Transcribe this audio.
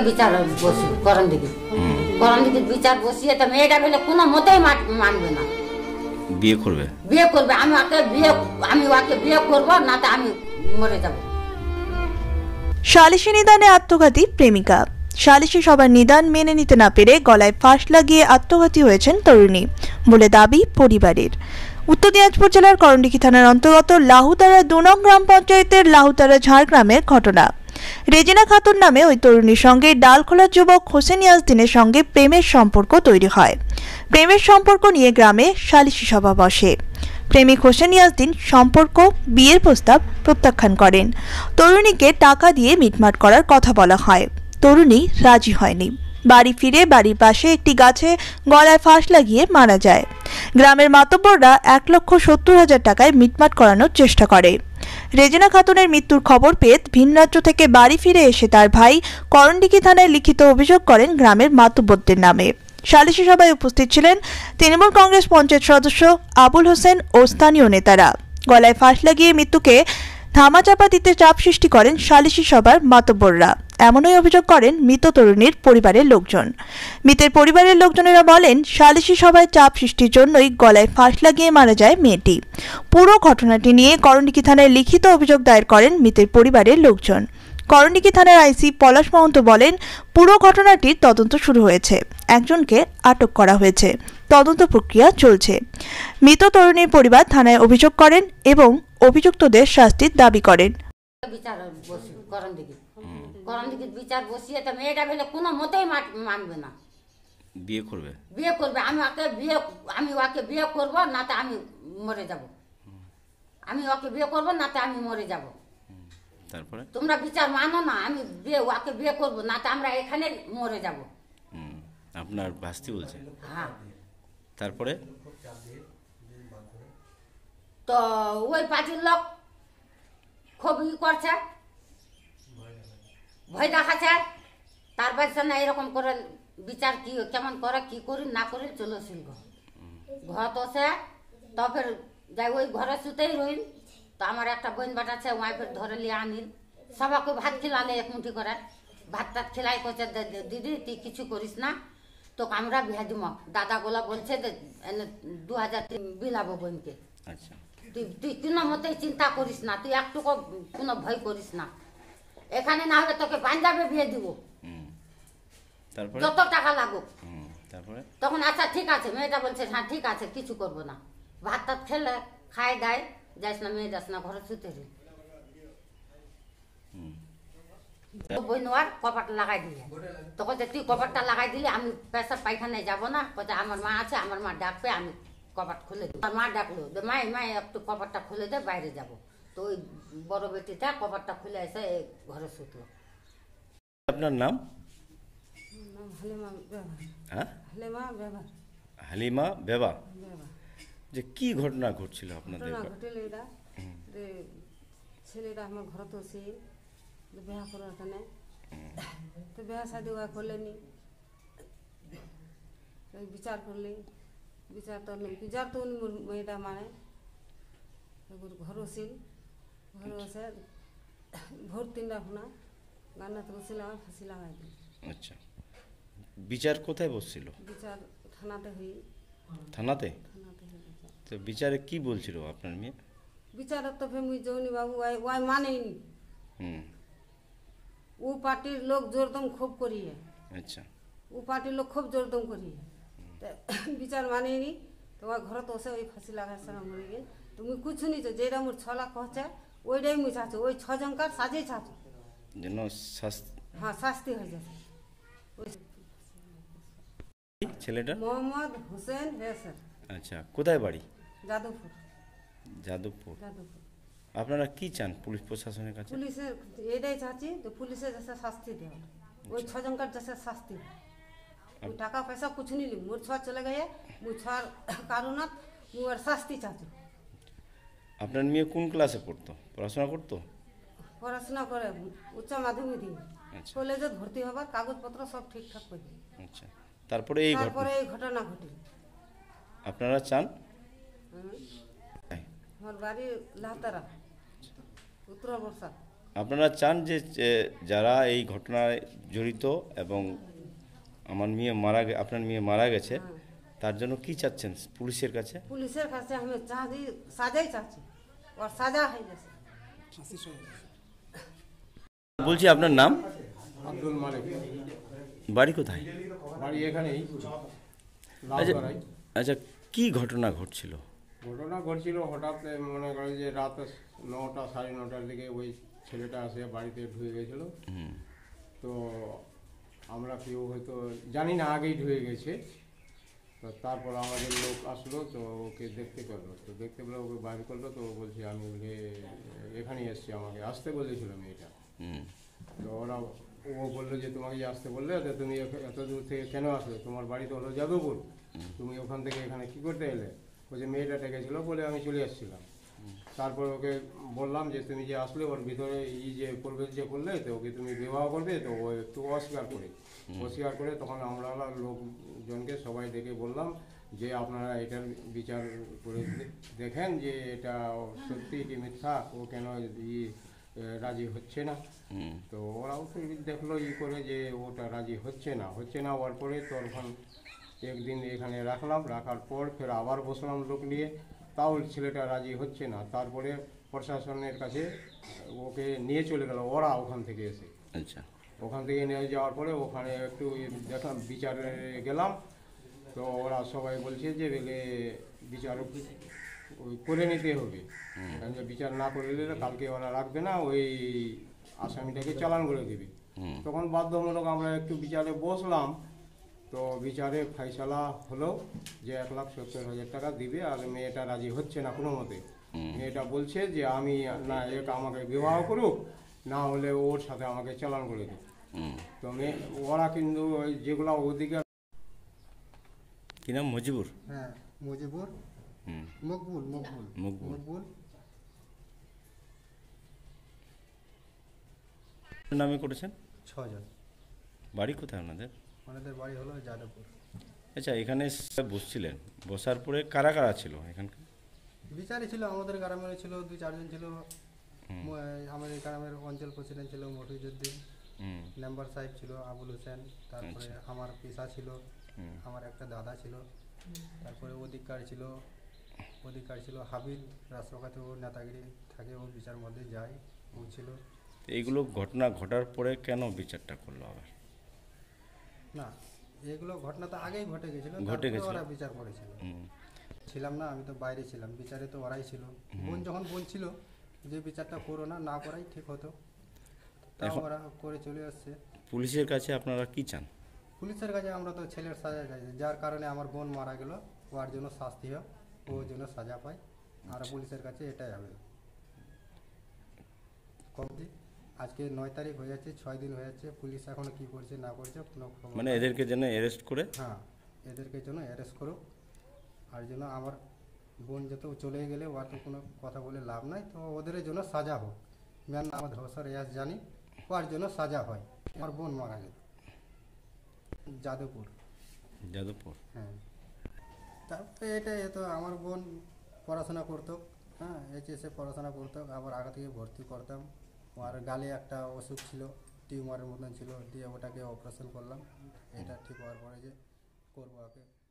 বিচার বসি করণ করণ বিচার বসিয়ে তো মেয়েটা বলে কোনো মতেই মানবে না। বিয়ে করবে? বিয়ে করবে আমি ওকে বিয়ে আমি ওকে বিয়ে করব না তো আমি মরে যাব। সালিশি নিদানে আত্মঘাতী প্রেমিকা। সালিশি সবার নিদান মেনে নিতে না পেরে গলায় ফাঁস লাগিয়ে আত্মঘাতী হয়েছেন তরুণী বলে দাবি পরিবারের। উত্তর দিনাজপুর জেলার করণডিকি থানার অন্তর্গত লাহুতারা দু নং গ্রাম পঞ্চায়েতের লাহুতারা ঝাড়গ্রামের ঘটনা। রেজিনা খাতুন নামে ওই তরুণীর সঙ্গে ডালখোলার যুবক হোসেন ইয়াসদিনের সঙ্গে প্রেমের সম্পর্ক তৈরি হয়। প্রেমের সম্পর্ক নিয়ে গ্রামে সালিশি সভা বসে। প্রেমিক হোসেন ইয়াসদিন সম্পর্ক, বিয়ের প্রস্তাব প্রত্যাখ্যান করেন। তরুণীকে টাকা দিয়ে মিটমাট করার কথা বলা হয়। তরুণী রাজি হয়নি। বাড়ি ফিরে বাড়ির পাশে একটি গাছে গলায় ফাঁস লাগিয়ে মারা যায়। গ্রামের মাতব্বররা এক লক্ষ সত্তর হাজার টাকায় মিটমাট করানোর চেষ্টা করে। রেজিনা খাতুনের মৃত্যুর খবর পেয়ে ভিন রাজ্য থেকে বাড়ি ফিরে এসে তার ভাই করণডিকি থানায় লিখিত অভিযোগ করেন গ্রামের মাতব্বরদের নামে। সালিশি সভায় উপস্থিত ছিলেন তৃণমূল কংগ্রেস পঞ্চায়েত সদস্য আবুল হোসেন ও স্থানীয় নেতারা। গলায় ফাঁস লাগিয়ে মৃত্যুকে ধামাচাপা দিতে চাপ সৃষ্টি করেন সালিশি সভার মাতব্বররা। এমনই অভিযোগ করেন মৃত তরুণীর পরিবারের লোকজন। মৃতের পরিবারের লোকজনেরা বলেন, সালিশি সভায় চাপ সৃষ্টির জন্যই গলায় ফাঁস লাগিয়ে মারা যায় মেয়েটি। পুরো ঘটনাটি নিয়ে করণিকি থানায় লিখিত অভিযোগ দায়ের করেন মৃতের পরিবারের লোকজন। করণিকি থানার আইসি পলাশ মহন্ত বলেন, পুরো ঘটনাটির তদন্ত শুরু হয়েছে। একজনকে আটক করা হয়েছে। তদন্ত প্রক্রিয়া চলছে। মৃত তরুণীর পরিবার থানায় অভিযোগ করেন এবং অভিযুক্তদের শাস্তির দাবি করেন। বিচার বসি করণ দিকে দিকে বিচার বসিয়ে তো মেয়েটা বলে কোনো মতেই মানবে না। বিয়ে করবে? বিয়ে করবে। আমি ওকে বিয়ে আমি ওকে বিয়ে করব না তো আমি মরে যাব। আমি ওকে বিয়ে করব না তো আমি মরে যাব। তারপরে? তোমরা বিচার মানো না আমি বিয়ে ওকে বিয়ে করব না তো আমরা এখানে মরে যাব। আপনার ভাস্তি বলছে? হ্যাঁ। তারপরে? তো ওই পার্টির লোক খুব ই করছে। ভয় দেখাচ্ছে। তার বাচ্চা না এরকম করে বিচার কি, কেমন করে, কি করি, না করি, চলো শিল্প ঘর তো সে তো ফের যাই ওই ঘরে শুতেই রইল। তো আমার একটা বোন বাটা আছে ওয়াই ফের ধরে নিয়ে আনিল। সবাইকে ভাত খিলালে এক মুঠি করে। ভাত টাত খিলাই করছে "দে- দে- দিদি, তুই কিছু করিস না। তো আমরা বিয়া দিব দাদা গোলা বলছে যে দু হাজার বিলাবো বোনকে। আচ্ছা। তুই তুই কোনো মতেই চিন্তা করিস না তুই একটুকু কোনো ভয় করিস না। এখানে না হলে তোকে পাঞ্জাবে বিয়ে দিব। তারপরে? যত টাকা লাগুক। তারপরে? তখন আচ্ছা ঠিক আছে মেয়েটা বলছে হ্যাঁ ঠিক আছে কিছু করব না। ভাত টাত খেলে খাই দায় যাইস না মেয়ে যাস না ঘরে শুতে রে। বইনোয়ার কপাটটা লাগাই দিলে। তখন যে তুই কপাটটা লাগাই দিলে আমি পেশাব পায়খানায় যাব না কোথায় আমার মা আছে আমার মা ডাকবে আমি কপাট খুলে দিই মা ডাকলো যে মাই মাই একটু কপাটটা খুলে দে বাইরে যাব। তো ওই বড় বেটিটা কপাটটা খুলে এসে এই ঘরে শুতলো। আপনার নাম? নাম হালিমা ব্যবহার হ্যাঁ? বেবা যে কি ঘটনা ঘটছিল আপনাদের ঘটনা ঘটেল এটা যে ছেলেটা আমার ঘর তো সে বিবাহ করার কারণে। তো বিবাহ শাদি ওয়া করলেনি। বিচার করলি। বিচার তো বিচার তো মোর মানে ঘর ছিল ঘর বসে ভোর তিনটা ফোনা গান্নাতে বসিলাম ফাঁসি লাগাই দিল আচ্ছা। বিচার কোথায় বসছিল? বিচার থানাতে হই। থানাতে? থানাতে হই তো বিচারে কি বলছিল আপনার মেয়ে? বিচারক তো ফের মুই যৌনি বাবু ওয়াই ওয়াই মানেনি হুম। ও পার্টির লোক জোরদম খুব করিয়ে। আচ্ছা। ও পার্টির লোক খুব জোরদম করিয়ে। বিচার মানেনি। তো ওই ঘর তো ওই ফাঁসি সঙ্গে মরে গেল তো মুই কিছু নিছো যেটা মোর ছলা কহছে ওইটাই মুই চাচ্ছি। ওই ছজনকার সাজেই চাচ্ছি। যেন হ্যাঁ শাস্তি হয়ে যাচ্ছে। ছেলেটা মোহাম্মদ হোসেন হেসেন আচ্ছা কোথায় বাড়ি? যাদবপুর। যাদবপুর। যাদবপুর। আপনারা কি চান পুলিশ প্রশাসনের কাছে? পুলিশের এটাই চাচ্ছি তো পুলিশের যাতে শাস্তি দেওয়া ওই ছজনকার যাতে শাস্তি টাকা পয়সা কিছু নিলি মোর ছ চলে গেছে মুই ছর কারণত মুই আর শাস্তি চাচ্ছি আপনার মেয়ে কোন ক্লাসে পড়তো পড়াশোনা করতো পড়াশোনা করে উচ্চ মাধ্যমিক দিয়ে। কলেজে ভর্তি হবার কাগজপত্র সব ঠিকঠাক করে আচ্ছা তারপরে এই তারপরে এই ঘটনা ঘটে আপনারা চান আমার বাড়ি লাহতারা উত্তর বর্ষা আপনারা চান যে যারা এই ঘটনায় জড়িত এবং আমার মেয়ে মারা আপনার মেয়ে মারা গেছে তার জন্য কি চাচ্ছেন পুলিশের কাছে? পুলিশের কাছে আমি চাঁদি সাজাই চাচ্ছি। ওর সাজা হয়ে গেছে। বলছি আপনার নাম? আব্দুল মালিক। বাড়ি কোথায়? বাড়ি এখানেই। আচ্ছা আচ্ছা কি ঘটনা ঘটছিল? ঘটনা ঘটছিল হঠাৎ মনে করে যে রাত নটা সাড়ে নটার দিকে ওই ছেলেটা আসে বাড়িতে ঢুকে গেছিল। তো আমরা কেউ হয়তো জানি না আগেই ঢুকে গেছে। তো তারপর আমাদের লোক আসলো তো ওকে দেখতে পেল তো দেখতে পেলে ওকে বাইর করল তো ও বলছে আমি বলে এখানেই এসছি আমাকে আসতে বলেছিল মেয়েটা। তো ওরা ও বলল যে তোমাকে যে আসতে বললে তো তুমি এত দূর থেকে কেন আসলে? তোমার বাড়ি তো হলো যাদবপুর। তুমি ওখান থেকে এখানে কি করতে এলে? ও যে মেয়েটা ডেকেছিল বলে আমি চলে আসছিলাম। তারপর ওকে বললাম যে তুমি যে আসলে ওর ভিতরে ই যে প্রবেশ যে করলে তো ওকে তুমি বিবাহ করবে তো ও একটু অস্বীকার করে। অস্বীকার করে তখন আমরা লোকজনকে সবাই ডেকে বললাম যে আপনারা এটার বিচার করে দেখেন যে এটা সত্যি কি মিথ্যা ও কেন ই রাজি হচ্ছে না? তো ওরাও তো দেখল ই করে যে ওটা রাজি হচ্ছে না। হচ্ছে না হওয়ার পরে তখন একদিন এখানে রাখলাম রাখার পর ফের আবার বসলাম লোক নিয়ে। তাও ছেলেটা রাজি হচ্ছে না। তারপরে প্রশাসনের কাছে ওকে নিয়ে চলে গেল ওরা ওখান থেকে এসে। আচ্ছা। ওখান থেকে নিয়ে যাওয়ার পরে ওখানে একটু দেখলাম বিচারে গেলাম তো ওরা সবাই বলছে যে বলে বিচার ওই করে নিতে হবে। বিচার না করে দিলে কালকে ওরা রাখবে না ওই আসামিটাকে চালান করে দেবে। তখন বাধ্যমূলক আমরা একটু বিচারে বসলাম তো বিচারে ফাইসালা হলো যে এক লাখ সত্তর হাজার টাকা দিবে আর মেয়েটা রাজি হচ্ছে না কোনো মতে। মেয়েটা বলছে যে আমি না এক আমাকে বিবাহ করুক না হলে ওর সাথে আমাকে চালান করে দিক। হুম। তো মেয়ে ওরা কিন্তু ওই যেগুলো অধিকার কি নাম? মজিবুর? হ্যাঁ মুজিবুর। হুম। মকবুল মকবুল। মকবুল। মকবুল। নামে করেছেন? ছজন। বাড়ি কোথায় আপনাদের ওনাদের বাড়ি হলো যাদবপুর। আচ্ছা এখানে বসছিলেন। বসার পরে কারা কারা ছিল এখানকার? বিচারে ছিল আমাদের গ্রামের ছিল দুই চারজন ছিল। আমাদের গ্রামের অঞ্চল প্রেসিডেন্ট ছিল মফিজুদ্দিন মেম্বার সাহেব ছিল আবুল হোসেন তারপরে আমার পেশা ছিল আমার একটা দাদা ছিল তারপরে অধিকার ছিল অধিকার ছিল হাবিল রাষ্ট্রপতি ও নেতাগিরি থাকে ও বিচার মধ্যে যায় ও ছিল। এইগুলো ঘটনা ঘটার পরে কেন বিচারটা করল আবার? না এগুলো ঘটনা তো আগেই ঘটে গেছিল ঘটে গেছিল। ওরা বিচার করেছিল। ছিলাম না আমি তো বাইরে ছিলাম বিচারে তো ওরাই ছিল। বোন যখন বলছিল যে বিচারটা করো না না করাই ঠিক হতো। তাও ওরা করে চলে আসছে। পুলিশের কাছে আপনারা কি চান? পুলিশের কাছে আমরা তো ছেলের সাজা চাইছি যার কারণে আমার বোন মারা গেল ওর জন্য শাস্তি হোক ও জন্য সাজা পায়। আর পুলিশের কাছে এটাই হবে। কমতি। আজকে নয় তারিখ হয়ে যাচ্ছে ছয় দিন হয়ে যাচ্ছে পুলিশ এখনও কি করছে না করছে কোনো খবর মানে এদেরকে যেন অ্যারেস্ট করে? হ্যাঁ এদেরকে জন্য অ্যারেস্ট করুক। আর জন্য আমার বোন যত চলে গেলে ওর তো কোনো কথা বলে লাভ নাই তো ওদের জন্য সাজা হোক। মেন আমার ধসর ইয়াস জানি ওর জন্য সাজা হয়। আমার বোন মারা গেল। যাদবপুর। যাদবপুর? হ্যাঁ। তারপরে এটা এ তো আমার বোন পড়াশোনা করতো। হ্যাঁ এইচএসে পড়াশোনা করতো আবার আগে থেকে ভর্তি করতাম। আর গালে একটা অসুখ ছিল, টিউমারের মতন ছিল, দিয়ে ওটাকে অপারেশন করলাম। এটা ঠিক হওয়ার পরে যে করব ওকে।